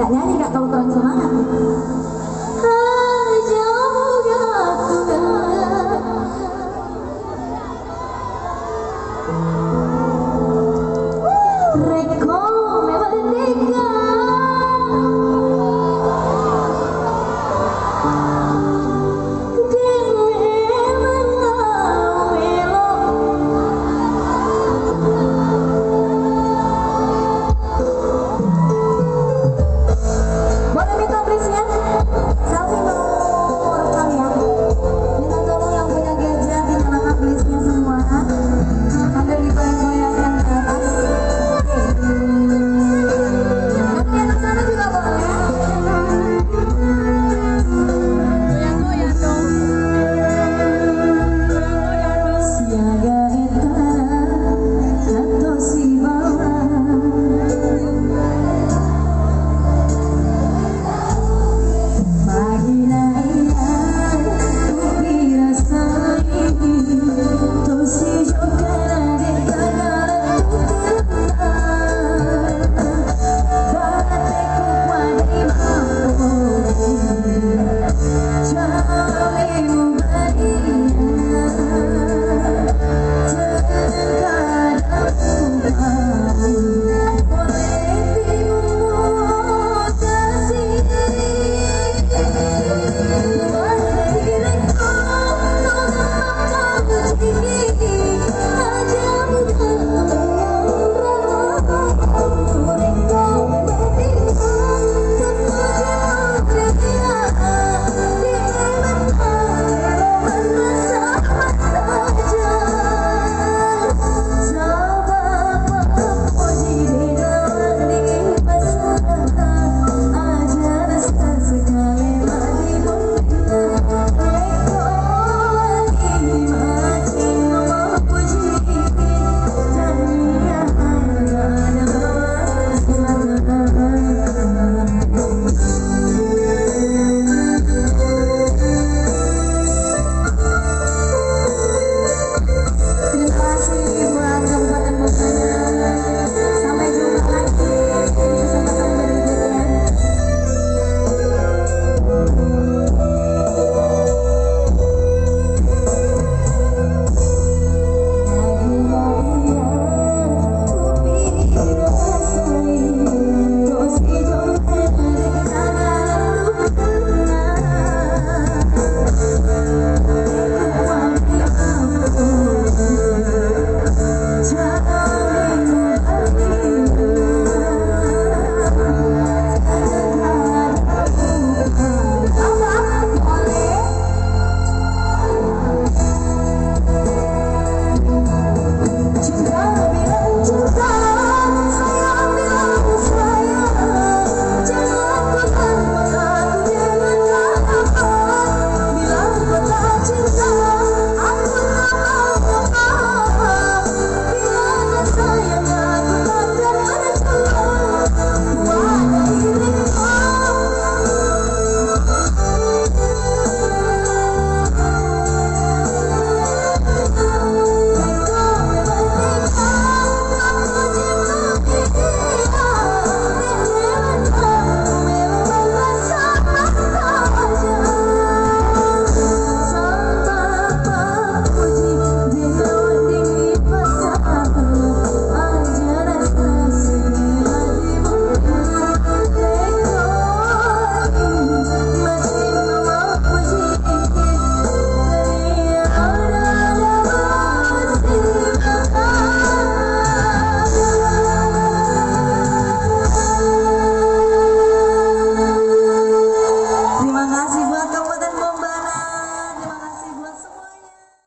Nggak nyanyi, nggak tahu terang